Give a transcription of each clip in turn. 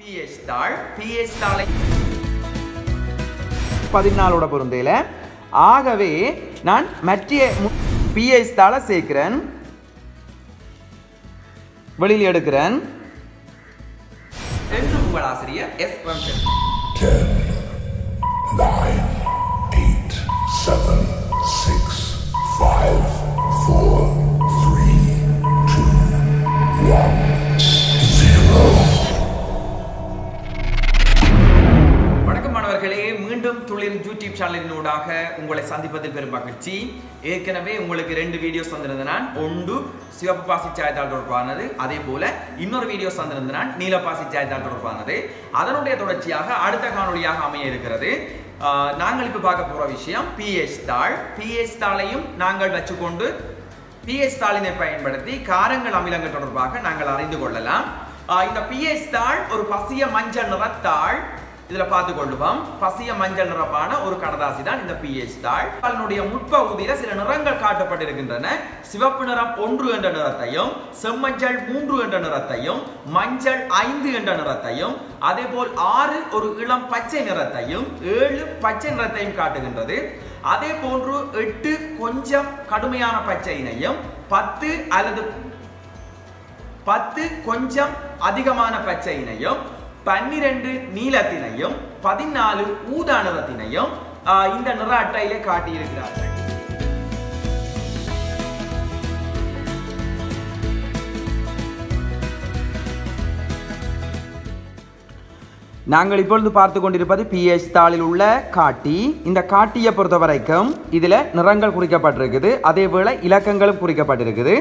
PH தாள் pH தாளை. பதினாலோட பொருந்தையில் ஆகவே நான் மற்ற பிஹெச் தாளை சேர்க்கிறேன். வெளியில் எடுக்கிறேன். என்று உங்கள் ஆசிரியர் எஸ் வம்சன் சேனலினூடாக உங்களை சந்திப்பதில் பெரும் மகிழ்ச்சி. ஏற்கனவே உங்களுக்கு ரெண்டு வீடியோஸ் வந்திருந்தனான் ஒன்று சிவப்பு பாசி சாயத்தால் தொடர்பானது அதே போல இன்னொரு வீடியோஸ் வந்திருந்தனான் நீலப்பாசி சாயத்தால் தொடர்பானது. அதனுடைய தொடர்ச்சியாக அடுத்த காணொளியாக அமைய இருக்கிறது. நாங்கள் இப்போ பார்க்க போகிற விஷயம் பிஹெச் தாள். பிஹெச் தாளையும் நாங்கள் வச்சுக்கொண்டு பிஹெச் தாளினை பயன்படுத்தி காரங்கள் அமிலங்கள் தொடர்பாக நாங்கள் அறிந்து கொள்ளலாம். இந்த பிஹெச் தாள் ஒரு பசிய மஞ்சள் நிறத்தாள். இதுல பார்த்து கொள்ளுவோம் பசிய மஞ்சள் நிறமான ஒரு கடதாசி தான் இந்த பிஹெச் தாள். அதனுடைய முற்பகுதியில சில நிறங்கள் காட்டப்பட்டிருக்கின்றன. சிவப்பு நிறம் ஒன்று என்ற நிறத்தையும் செம்மஞ்சள் மூன்று என்ற நிறத்தையும் மஞ்சள் ஐந்து என்ற நிறத்தையும் அதே போல் ஆறு ஒரு இளம் பச்சை நிறத்தையும் ஏழு பச்சை நிறத்தையும் காட்டுகின்றது. அதே போன்று எட்டு கொஞ்சம் கடுமையான பச்சையினையும் பத்து அல்லது பத்து கொஞ்சம் அதிகமான பச்சையினையும் பன்னிரண்டு நீலத்தினையும் பதினாலு ஊதா நிறத்தினையும் ஆஹ், இந்த நிற அட்டையிலே காட்டியிருக்கிறார்கள். நாங்கள் இப்பொழுது பார்த்து கொண்டிருப்பது பிஹெச் தாளில் உள்ள காட்டி. இந்த காட்டியை பொறுத்த வரைக்கும் இதில் நிறங்கள் குறிக்கப்பட்டிருக்குது. அதே போல இலக்கங்களும் குறிக்கப்பட்டிருக்குது.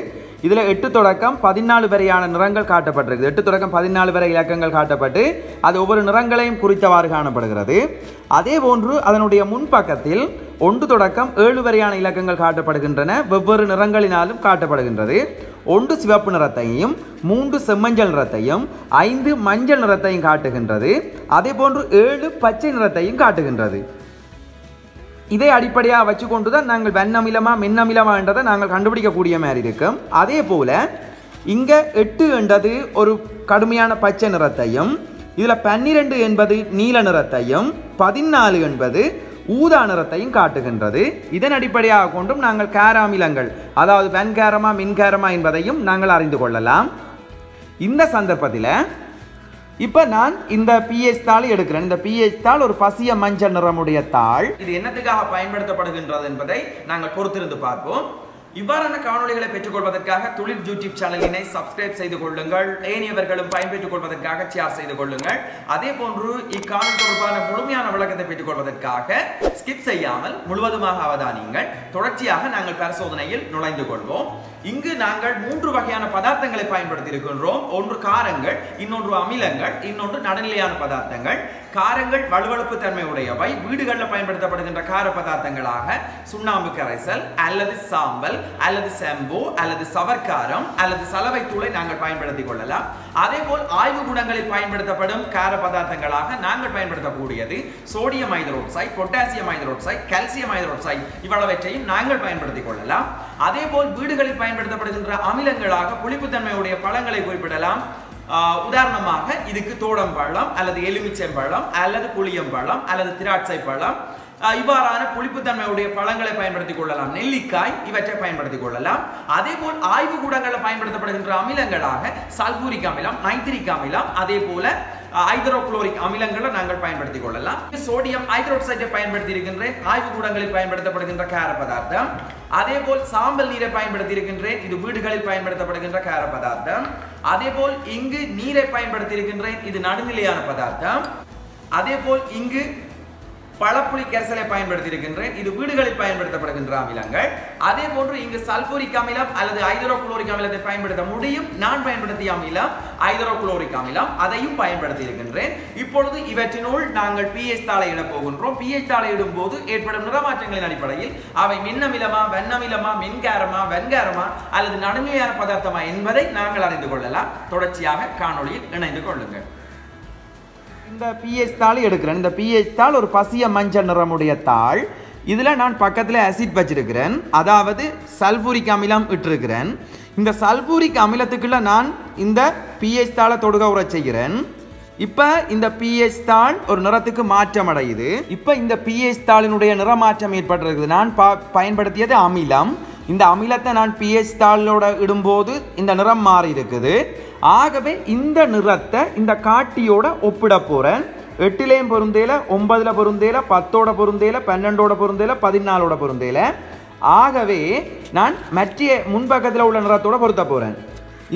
இதில் எட்டு தொடக்கம் பதினாலு வரையான நிறங்கள் காட்டப்பட்டிருக்குது. எட்டு தொடக்கம் பதினாலு வரை இலக்கங்கள் காட்டப்பட்டு அது ஒவ்வொரு நிறங்களையும் குறித்தவாறு காணப்படுகிறது. அதே போன்று அதனுடைய முன்பக்கத்தில் ஒன்று தொடக்கம் ஏழு வரையான இலக்கங்கள் காட்டப்படுகின்றன. வெவ்வேறு நிறங்களினாலும் காட்டப்படுகின்றது. ஒன்று சிவப்பு நிறத்தையும் மூன்று செம்மஞ்சள் நிறத்தையும் ஐந்து மஞ்சள் நிறத்தையும் காட்டுகின்றது. அதே போன்று ஏழு பச்சை நிறத்தையும் காட்டுகின்றது. இதை அடிப்படையாக வச்சு கொண்டு தான் நாங்கள் வெண்ணமிலமா மின்னமிலமான்றதை நாங்கள் கண்டுபிடிக்கக்கூடிய மாதிரி இருக்கும் அதே போல் இங்கே எட்டு என்றது ஒரு கடுமையான பச்சை நிறத்தையும் இதில் பன்னிரெண்டு என்பது நீல நிறத்தையும் பதினாலு என்பது ஊதா நிறத்தையும் காட்டுகின்றது. இதன் அடிப்படையாக கொண்டும் நாங்கள் காராமிலங்கள் அதாவது வெண்காரமா மின்காரமா என்பதையும் நாங்கள் அறிந்து கொள்ளலாம். இந்த சந்தர்ப்பத்தில் இப்போ நான் இந்த பிஹெச் தாள் எடுக்கிறேன். இந்த பிஹெச் தாள் ஒரு பசிய மஞ்சள் நிறமுடைய தாள். இது என்னத்துக்காக பயன்படுத்தப்படுகின்றது என்பதை நாங்கள் பொறுத்திருந்து பார்ப்போம். இவ்வாறான காணொளிகளை பெற்றுக்கொள்வதற்காக தொழில் யூடியூப் சேனலினை சப்ஸ்கிரைப் செய்து கொள்ளுங்கள். ஏனையவர்களும் பயன்பெற்றுக் கொள்வதற்காக ஷேர் செய்து கொள்ளுங்கள். அதே போன்று இக்காணொலி தொடர்பான முழுமையான விளக்கத்தை பெற்றுக்கொள்வதற்காக ஸ்கிப் செய்யாமல் முழுவதுமாக அவதானியுங்கள். தொடர்ச்சியாக நாங்கள் பரிசோதனையில் நுழைந்து கொள்வோம். இங்கு நாங்கள் மூன்று வகையான பதார்த்தங்களை பயன்படுத்தி இருக்கின்றோம் ஒன்று காரங்கள் இன்னொன்று அமிலங்கள் இன்னொன்று நடுநிலையான பதார்த்தங்கள். காரங்கள் வலுவழுப்பு தன்மை உடையவை. வீடுகளில் பயன்படுத்தப்படுகின்ற கார பதார்த்தங்களாக சுண்ணாம்பு கரைசல் அல்லது சாம்பல் அல்லது செம்பு அல்லது சவர்க்காரம் அல்லது சலவை தூளை நாங்கள் பயன்படுத்திக் கொள்ளலாம். அதே போல் ஆய்வு குணங்களில் பயன்படுத்தப்படும் கார பதார்த்தங்களாக நாங்கள் பயன்படுத்தக்கூடியது sodium hydroxide potassium hydroxide calcium hydroxide இவ்வளவற்றையும் நாங்கள் பயன்படுத்திக் கொள்ளலாம். அதே போல் வீடுகளில் பயன்படுத்தப்படுகின்ற அமிலங்களாக புளிப்புத்தன்மையுடைய பழங்களை குறிப்பிடலாம். ஆஹ் உதாரணமாக இதுக்கு தோடம்பழம் அல்லது எலுமிச்சம்பழம் அல்லது புளியம்பழம் அல்லது திராட்சை பழம் இவ்வாறான புளிப்புத்தன்மையுடைய பழங்களை பயன்படுத்திக் கொள்ளலாம். நெல்லிக்காய் இவற்றை பயன்படுத்திக் கொள்ளலாம். அதே போல் ஆய்வு கூடங்களில் பயன்படுத்தப்படுகின்ற அமிலங்களாக சல்பூரிக் அமிலம் நைத்திரிக் அமிலம் அதே போல ஹைட்ரோகுளோரிக் அமிலங்களை நாங்கள் பயன்படுத்திக் கொள்ளலாம். சோடியம் ஹைட்ரோக்சைடை பயன்படுத்தி இருக்கின்றேன். ஆய்வு கூடங்களில் பயன்படுத்தப்படுகின்ற கார பதார்த்தம். அதே போல் சாம்பல் நீரை பயன்படுத்தி இருக்கின்றேன். இது வீடுகளில் பயன்படுத்தப்படுகின்ற கார பதார்த்தம். அதே போல் இங்கு நீரை பயன்படுத்தி இருக்கின்றேன். இது நடுநிலையான பதார்த்தம். அதே போல் இங்கு பழப்புளி கரைசலை பயன்படுத்தி இருக்கின்றேன் இது வீடுகளில் பயன்படுத்தப்படுகின்ற அமிலங்கள். அதே போன்று இங்கு சல்பூரிக் அமிலம் அல்லது ஐதரோகுளோரிக் அமிலத்தை பயன்படுத்த முடியும். நான் பயன்படுத்திய அமிலம் ஐதரோகுளோரிக் அமிலம் அதையும் பயன்படுத்தி இருக்கின்றேன் இப்பொழுது இவற்றினுள் நாங்கள் பிஎச் தாளை இடப்போகின்றோம் பிஎச் தாளை இடும் போது ஏற்படும் நிறமாற்றங்களின் அடிப்படையில் அவை மின்னமிலமா வெண்ணமிலமா மின்காரமா வெண்காரமா அல்லது நடுநிலையான பதார்த்தமா என்பதை நாங்கள் அறிந்து கொள்ளலாம். தொடர்ச்சியாக காணொளியில் இணைந்து கொள்ளுங்கள். இந்த பிஹெச் தாள் எடுக்கிறேன். இந்த பிஹெச் தாள் ஒரு பசிய மஞ்சள் நிறமுடைய தாள். இதில் நான் பக்கத்தில் அசிட் வச்சிருக்கிறேன். அதாவது சல்பூரிக் அமிலம் இட்டிருக்கிறேன். இந்த சல்பூரிக் அமிலத்துக்குள்ள நான் இந்த பிஹெச் தாளை தொடுக உர செய்கிறேன். இப்போ இந்த பிஹெச் தாள் ஒரு நிறத்துக்கு மாற்றம் அடையுது இப்போ இந்த பிஹெச் தாளினுடைய நிறமாற்றம் ஏற்பட்டிருக்குது. நான் பா பயன்படுத்தியது அமிலம். இந்த அமிலத்தை நான் பிஹெச் தாளோட இடும்போது இந்த நிறம் மாறி இருக்குது ஆகவே இந்த நிறத்தை இந்த காட்டியோட ஒப்பிட போகிறேன் எட்டிலையும் பொருந்தேல ஒன்பதில் பொருந்தேல பத்தோட பொருந்தேல பன்னெண்டோட பொருந்தேல பதினாலோட பொருந்தேல. ஆகவே நான் மற்றிய முன்பக்கத்தில் உள்ள நிறத்தோட பொருத்த போகிறேன்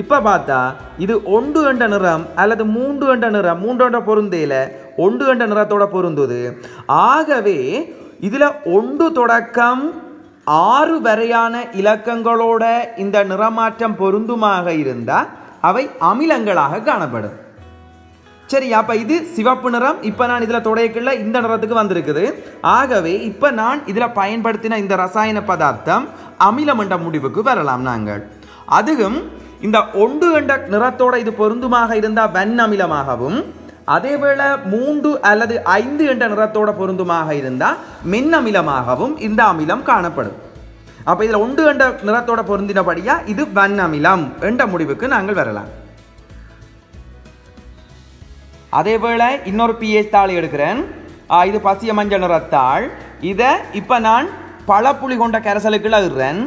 இப்போ பார்த்தா இது ஒன்று என்ற நிறம் அல்லது மூன்று என்ற நிறம் மூன்று என்ற பொருந்தேல ஒன்று என்ற நிறத்தோட பொருந்துது. ஆகவே இதில் ஒன்று தொடக்கம் ஆறு வரையான இலக்கங்களோட இந்த நிறமாற்றம் பொருந்துமாக இருந்தால் அவை அமிலங்களாக காணப்படும். சரி அப்போ இது சிவப்பு நிறம். இப்போ நான் இதில் துடையக்குள்ள இந்த நிறத்துக்கு வந்திருக்குது. ஆகவே இப்போ நான் இதில் பயன்படுத்தின இந்த ரசாயன பதார்த்தம் அமிலம் என்ற முடிவுக்கு வரலாம் நாங்கள். அதுவும் இந்த ஒன்று என்ற நிறத்தோட இது பொருந்துமாக இருந்தால் வெண்ணமிலமாகவும் அதேவேளை மூன்று அல்லது ஐந்து என்ற நிறத்தோட பொருந்துமாக இருந்தால் மின்னமிலமாகவும் இந்த அமிலம் காணப்படும். அப்போ இதில் ஒன்று என்ற நிறத்தோட பொருந்தினபடியாக இது வன் அமிலம் என்ற முடிவுக்கு நாங்கள் வரலாம். அதேவேளை இன்னொரு பிஎஸ் தாள் எடுக்கிறேன். ஆ, இது பசிய மஞ்சள் நிறத்தாள். இதை இப்போ நான் பழப்புளி கொண்ட கரைசலுக்குள்ள இடுறேன்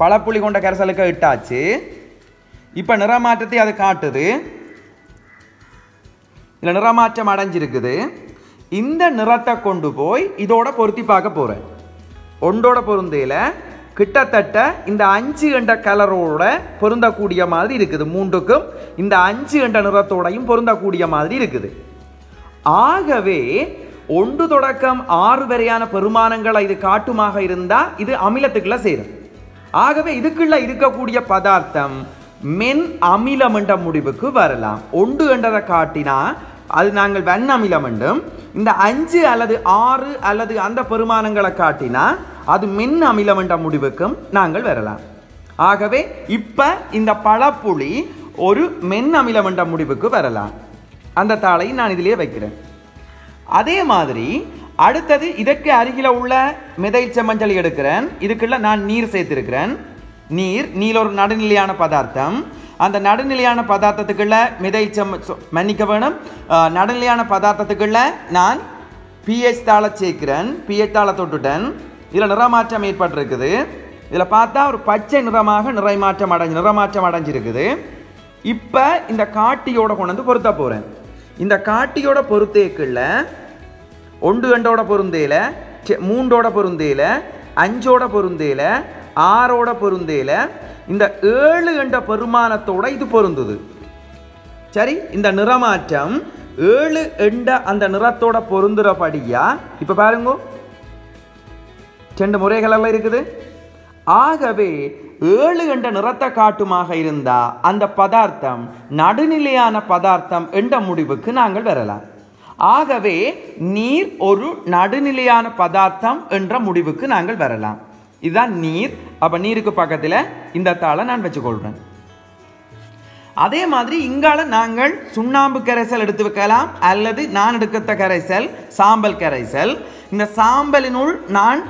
பழப்புளி கொண்ட கரைசலுக்கு இட்டாச்சு. இப்போ நிறமாற்றத்தை அது காட்டுது. இதில் நிறமாற்றம் அடைஞ்சிருக்குது. இந்த நிறத்தை கொண்டு போய் இதோட பொருத்தி பார்க்க போகிறேன் ஒன்றோட பொருந்தையில் கிட்டத்தட்ட இந்த அஞ்சு என்ற கலரோட பொருந்தக்கூடிய மாதிரி இருக்குது. மூன்றுக்கும் இந்த அஞ்சு என்ற நிறத்தோடையும் பொருந்தக்கூடிய மாதிரி இருக்குது. ஆகவே ஒன்று தொடக்கம் ஆறு வரையான பெருமானங்களை இது காட்டுமாக இருந்தால் இது அமிலத்துக்குள்ள சேரும். ஆகவே இதுக்குள்ள இருக்கக்கூடிய பதார்த்தம் மென் அமிலம் என்ற முடிவுக்கு வரலாம். ஒன்று என்றதை காட்டினா அது நாங்கள் வெண் அமிலம் என்றும் இந்த அஞ்சு அல்லது ஆறு அல்லது அந்த பெருமானங்களை காட்டினா அது மென் அமிலம் என்ற முடிவுக்கும் நாங்கள் வரலாம். ஆகவே இப்போ இந்த பழப்புளி ஒரு மென் அமிலம் என்ற முடிவுக்கு வரலாம். அந்த தாளை நான் இதிலேயே வைக்கிறேன். அதே மாதிரி அடுத்தது இதற்கு அருகில உள்ள மிதைல் செம்மஞ்சள் எடுக்கிறேன். இதுக்குள்ள நான் நீர் சேர்த்திருக்கிறேன். நீர் நீர் ஒரு நடுநிலையான பதார்த்தம். அந்த நடுநிலையான பதார்த்தத்துக்குள்ள மிதைல் சொ- மன்னிக்க வேணும். நடுநிலையான பதார்த்தத்துக்குள்ள நான் பிஹெச் தாளை சேர்க்கிறேன். பிஹெச் தாளை தொட்டுட்டேன். இதில் நிறமாற்றம் ஏற்பட்டிருக்குது. இதில் பார்த்தா ஒரு பச்சை நிறமாக நிறைமாற்றம் அடைஞ்சு நிறமாற்றம் அடைஞ்சிருக்குது. இப்போ இந்த காட்டியோட கொண்டு வந்து பொருத்த போகிறேன் இந்த காட்டியோட பொருத்தேக்குள்ள ஒன்று கண்டோட பொருந்தேல செ- மூன்றோட பொருந்தேல அஞ்சோட பொருந்தேல ஆறோட பொருந்தேல இந்த ஏழு என்ற பெருமானத்தோட இது பொருந்துது. சரி இந்த நிறமாற்றம் ஏழு எண்ட அந்த நிறத்தோட பொருந்துறபடியா இப்போ பாருங்க ரெண்டு முறைகளெல்லாம் இருக்குது. ஆகவே ஏழு என்ற நிறத்தை காட்டுமாக இருந்தா அந்த பதார்த்தம் நடுநிலையான பதார்த்தம் என்ற முடிவுக்கு நாங்கள் வரலாம். ஆகவே நீர் ஒரு நடுநிலையான பதார்த்தம் என்ற முடிவுக்கு நாங்கள் வரலாம். இதுதான் நீர். அப்ப நீருக்கு பக்கத்தில் இந்த தாளை நான் வச்சுக்கொள்றேன். அதே மாதிரி இங்கால நாங்கள் சுண்ணாம்பு கரைசல் எடுத்து வைக்கலாம். அல்லது நான் எடுக்கத்த கரைசல் சாம்பல் கரைசல். இந்த சாம்பலினுள் நான்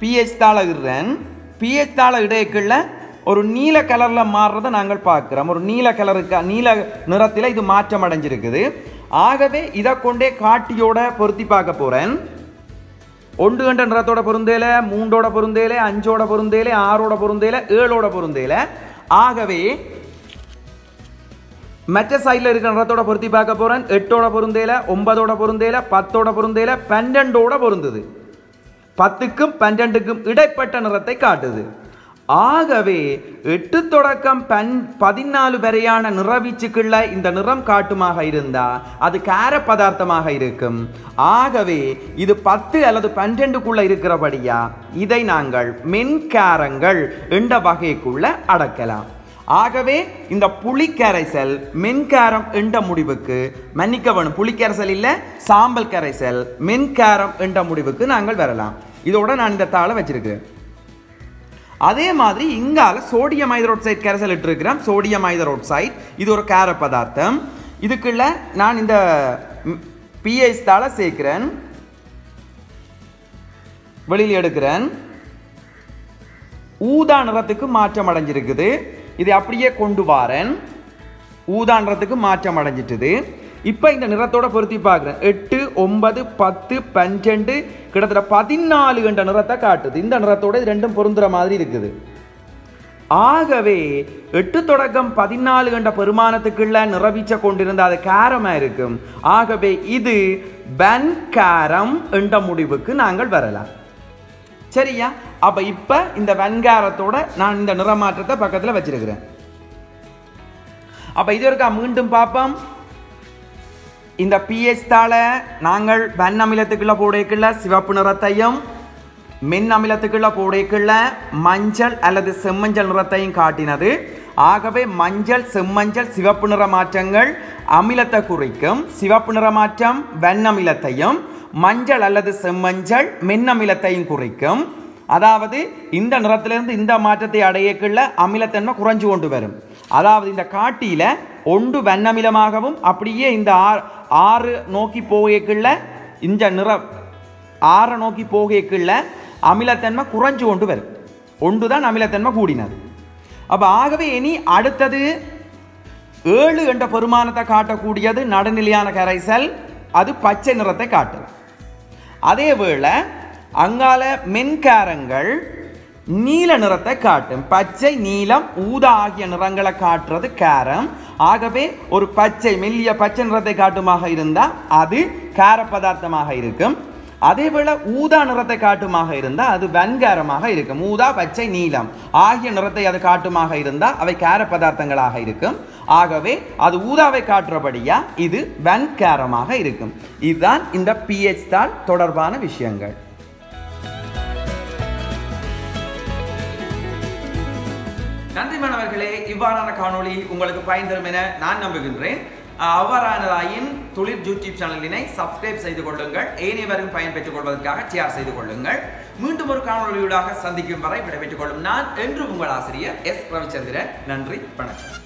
பிஹெச் தாள பிஹெச் தாள இடையக்குள்ள ஒரு நீல கலரில் மாறுறதை நாங்கள் பார்க்குறோம். ஒரு நீல கலருக்கு நீல நிறத்தில் இது மாற்றம் அடைஞ்சிருக்குது. ஆகவே இதை கொண்டே காட்டியோட பொருத்தி பார்க்க போகிறேன் ஒன்று கண்ட நிறத்தோட பொருந்தேல மூன்றோட பொருந்தேல அஞ்சோட பொருந்தேல ஆறோட பொருந்தேல ஏழோட பொருந்தேல. ஆகவே மற்ற சைடில் இருக்கிற நிறத்தோட பொருத்தி பார்க்க போகிறேன் எட்டோட பொருந்தேல ஒன்பதோட பொருந்தேல பத்தோட பொருந்தேல பன்னெண்டோட பொருந்துது. பத்துக்கும் பன்னெண்டுக்கும் இடைப்பட்ட நிறத்தை காட்டுது. ஆகவே எட்டு தொடக்கம் பன் பதினாலு வரையான நிறவீச்சுக்குள்ள இந்த நிறம் காட்டுமாக இருந்தால் அது கார பதார்த்தமாக இருக்கும். ஆகவே இது பத்து அல்லது பன்னிரெண்டுக்குள்ள இருக்கிறபடியா இதை நாங்கள் மென்காரங்கள் என்ற வகைக்குள்ள அடக்கலாம். ஆகவே இந்த புளிக்கரைசல் மென்காரம் என்ற முடிவுக்கு மன்னிக்க வேணும் புளிக்கரைசல் இல்லை சாம்பல் கரைசல் மென்காரம் என்ற முடிவுக்கு நாங்கள் வரலாம். இதோட நான் இந்த தாளை வச்சிருக்கிறேன் அதே மாதிரி இங்கால சோடியம் ஹைட்ரோக்சைட் கரைசல் இட்டிருக்கிறேன். சோடியம் ஹைட்ரோக்சைட் இது ஒரு கார பதார்த்தம். இதுக்குள்ள நான் இந்த பிஎஸ் தாளை சேர்க்கிறேன். வெளியில் எடுக்கிறேன். ஊதா நிறத்துக்கு மாற்றம் அடைஞ்சிருக்குது. இதை அப்படியே கொண்டு வாரன். ஊதான்றதுக்கு மாற்றம் அடைஞ்சிட்டுது. இப்போ இந்த நிறத்தோட பொருத்தி பார்க்குறேன். எட்டு ஒன்பது பத்து பன்னெண்டு கிட்டத்தட்ட பதினாலு என்ற நிறத்தை காட்டுது. இந்த நிறத்தோட இது ரெண்டும் பொருந்துற மாதிரி இருக்குது. ஆகவே எட்டு தொடக்கம் பதினாலு கண்ட பெருமானத்துக்குள்ள நிறவீச்ச கொண்டிருந்த அது காரமா இருக்கும். ஆகவே இது வன்காரம் என்ற முடிவுக்கு நாங்கள் வரலாம். சரியா? அப்ப இப்ப இந்த வெண்காரத்தோட நான் இந்த நிறமாற்றத்தை பக்கத்துல வச்சிருக்கிறேன். அப்ப இது இருக்கா மீண்டும் பார்ப்போம். இந்த பிஎச் தாள நாங்கள் வெண் அமிலத்துக்குள்ள போடைக்குள்ள சிவப்பு நிறத்தையும் மின் அமிலத்துக்குள்ள போடைக்குள்ள மஞ்சள் அல்லது செம்மஞ்சள் நிறத்தையும் காட்டினது. ஆகவே மஞ்சள் செம்மஞ்சள் சிவப்பு நிற மாற்றங்கள் அமிலத்தை குறிக்கும். சிவப்பு நிற மாற்றம் வெண் அமிலத்தையும் மஞ்சள் அல்லது செம்மஞ்சள் மின்னமிலத்தையும் குறைக்கும் குறிக்கும். அதாவது இந்த நிறத்திலிருந்து இந்த மாற்றத்தை அடையக்குள்ள அமிலத்தன்மை குறைஞ்சு கொண்டு வரும். அதாவது இந்த காட்டியில் ஒன்று வெண்ணமிலமாகவும் அப்படியே இந்த ஆறு ஆறு நோக்கி போகக்குள்ள இந்த நிறம் ஆறை நோக்கி போகக்குள்ள அமிலத்தன்மை குறைஞ்சு கொண்டு வரும். ஒன்று தான் அமிலத்தன்மை கூடினது. அப்போ ஆகவே இனி அடுத்தது ஏழு என்ற பெருமானத்தை காட்டக்கூடியது நடுநிலையான கரைசல் அது பச்சை நிறத்தை காட்டும் அதே வேளை அங்கால மென்காரங்கள் நீல நிறத்தை காட்டும். பச்சை நீலம் ஊதா ஆகிய நிறங்களை காட்டுறது காரம். ஆகவே ஒரு பச்சை மெல்லிய பச்சை நிறத்தை காட்டுமாக இருந்தால் அது கார பதார்த்தமாக இருக்கும். அதே ஊதா நிறத்தை காட்டுமாக இருந்தால் அது வன்காரமாக இருக்கும். ஊதா பச்சை நீலம். ஆகிய நிறத்தை அது காட்டுமாக இருந்தால் அவை கார பதார்த்தங்களாக இருக்கும். ஆகவே அது ஊதாவை காட்டுறபடியா இது வன்காரமாக இருக்கும். இதுதான் இந்த பிஹெச் தான் தொடர்பான விஷயங்கள். நன்றி மாணவர்களே இவ்வாறான காணொளி உங்களுக்கு பயன் தரும் என நான் நம்புகின்றேன். அவ்வாறானதாயின் தொழில் யூடியூப் சேனலினை சப்ஸ்கிரைப் செய்து கொள்ளுங்கள். ஏனையவரும் பயன் பெற்றுக் கொள்வதற்காக ஷேர் செய்து கொள்ளுங்கள். மீண்டும் ஒரு காணொலியூடாக சந்திக்கும் வரை விடைபெற்றுக் கொள்ளும் நான் என்று உங்கள் ஆசிரியர் எஸ் ரவிச்சந்திரன். நன்றி வணக்கம்.